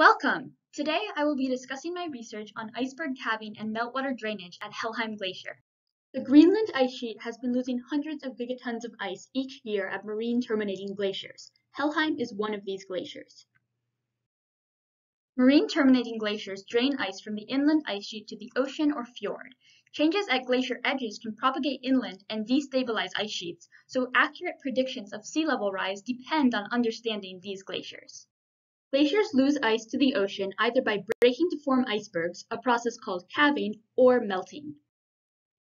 Welcome! Today I will be discussing my research on iceberg calving and meltwater drainage at Helheim Glacier. The Greenland ice sheet has been losing hundreds of gigatons of ice each year at marine terminating glaciers. Helheim is one of these glaciers. Marine terminating glaciers drain ice from the inland ice sheet to the ocean or fjord. Changes at glacier edges can propagate inland and destabilize ice sheets, so accurate predictions of sea level rise depend on understanding these glaciers. Glaciers lose ice to the ocean either by breaking to form icebergs, a process called calving, or melting.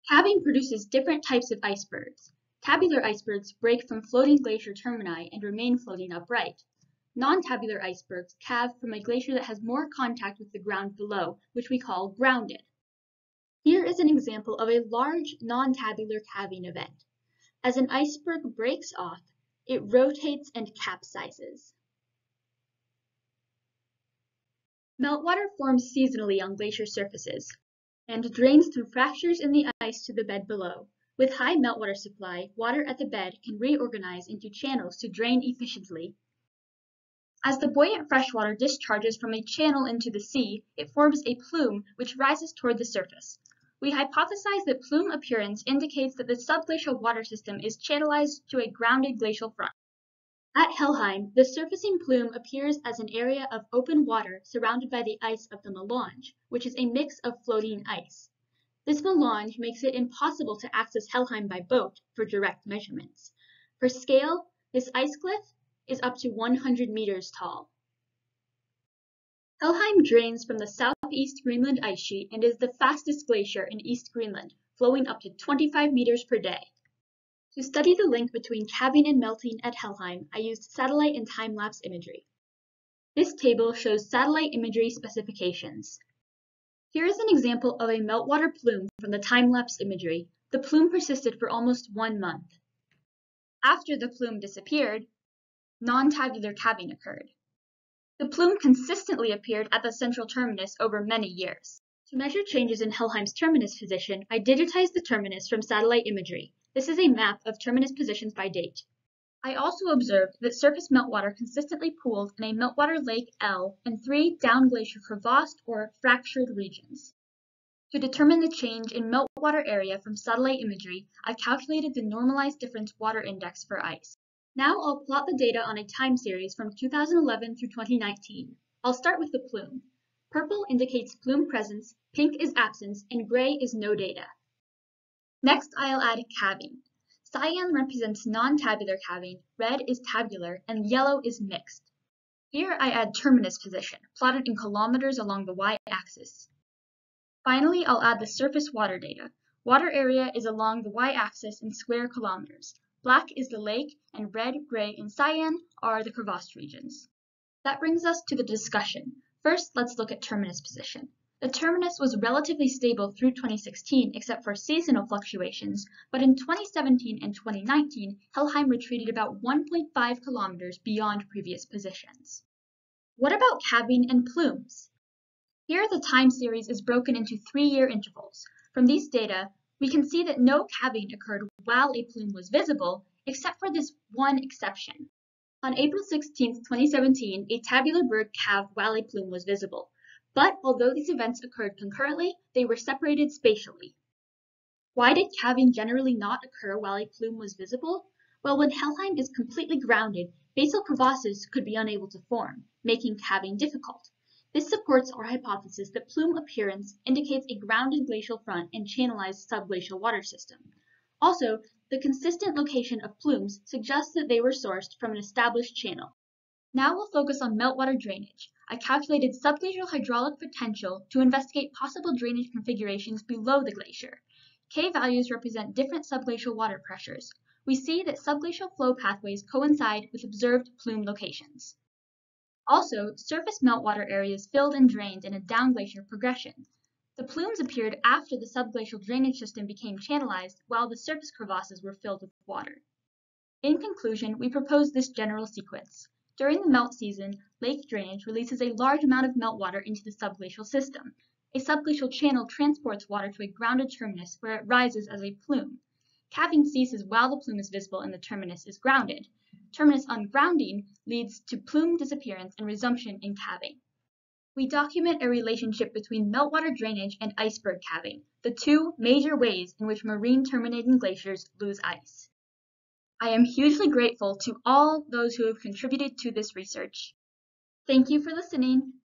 Calving produces different types of icebergs. Tabular icebergs break from floating glacier termini and remain floating upright. Non-tabular icebergs calve from a glacier that has more contact with the ground below, which we call grounded. Here is an example of a large non-tabular calving event. As an iceberg breaks off, it rotates and capsizes. Meltwater forms seasonally on glacier surfaces and drains through fractures in the ice to the bed below. With high meltwater supply, water at the bed can reorganize into channels to drain efficiently. As the buoyant freshwater discharges from a channel into the sea, it forms a plume which rises toward the surface. We hypothesize that plume appearance indicates that the subglacial water system is channelized to a grounded glacial front. At Helheim, the surfacing plume appears as an area of open water surrounded by the ice of the melange, which is a mix of floating ice. This melange makes it impossible to access Helheim by boat for direct measurements. For scale, this ice cliff is up to 100 meters tall. Helheim drains from the southeast Greenland ice sheet and is the fastest glacier in East Greenland, flowing up to 25 meters per day. To study the link between calving and melting at Helheim, I used satellite and time-lapse imagery. This table shows satellite imagery specifications. Here is an example of a meltwater plume from the time-lapse imagery. The plume persisted for almost one month. After the plume disappeared, non-tabular calving occurred. The plume consistently appeared at the central terminus over many years. To measure changes in Helheim's terminus position, I digitized the terminus from satellite imagery. This is a map of terminus positions by date. I also observed that surface meltwater consistently pooled in a meltwater lake L and three downglacier crevassed or fractured regions. To determine the change in meltwater area from satellite imagery, I calculated the normalized difference water index for ice. Now I'll plot the data on a time series from 2011 through 2019. I'll start with the plume. Purple indicates plume presence, pink is absence, and gray is no data. Next, I'll add calving. Cyan represents non-tabular calving, red is tabular, and yellow is mixed. Here I add terminus position, plotted in kilometers along the y-axis. Finally, I'll add the surface water data. Water area is along the y-axis in square kilometers. Black is the lake, and red, gray, and cyan are the crevassed regions. That brings us to the discussion. First, let's look at terminus position. The terminus was relatively stable through 2016 except for seasonal fluctuations, but in 2017 and 2019, Helheim retreated about 1.5 kilometers beyond previous positions. What about calving and plumes? Here the time series is broken into three-year intervals. From these data, we can see that no calving occurred while a plume was visible, except for this one exception. On April 16, 2017, a tabular berg calved while a plume was visible. But although these events occurred concurrently, they were separated spatially. Why did calving generally not occur while a plume was visible? Well, when Helheim is completely grounded, basal crevasses could be unable to form, making calving difficult. This supports our hypothesis that plume appearance indicates a grounded glacial front and channelized subglacial water system. Also, the consistent location of plumes suggests that they were sourced from an established channel. Now we'll focus on meltwater drainage. I calculated subglacial hydraulic potential to investigate possible drainage configurations below the glacier. K values represent different subglacial water pressures. We see that subglacial flow pathways coincide with observed plume locations. Also, surface meltwater areas filled and drained in a downglacier progression. The plumes appeared after the subglacial drainage system became channelized while the surface crevasses were filled with water. In conclusion, we propose this general sequence. During the melt season, lake drainage releases a large amount of meltwater into the subglacial system. A subglacial channel transports water to a grounded terminus where it rises as a plume. Calving ceases while the plume is visible and the terminus is grounded. Terminus ungrounding leads to plume disappearance and resumption in calving. we document a relationship between meltwater drainage and iceberg calving, the two major ways in which marine terminating glaciers lose ice. I am hugely grateful to all those who have contributed to this research. Thank you for listening.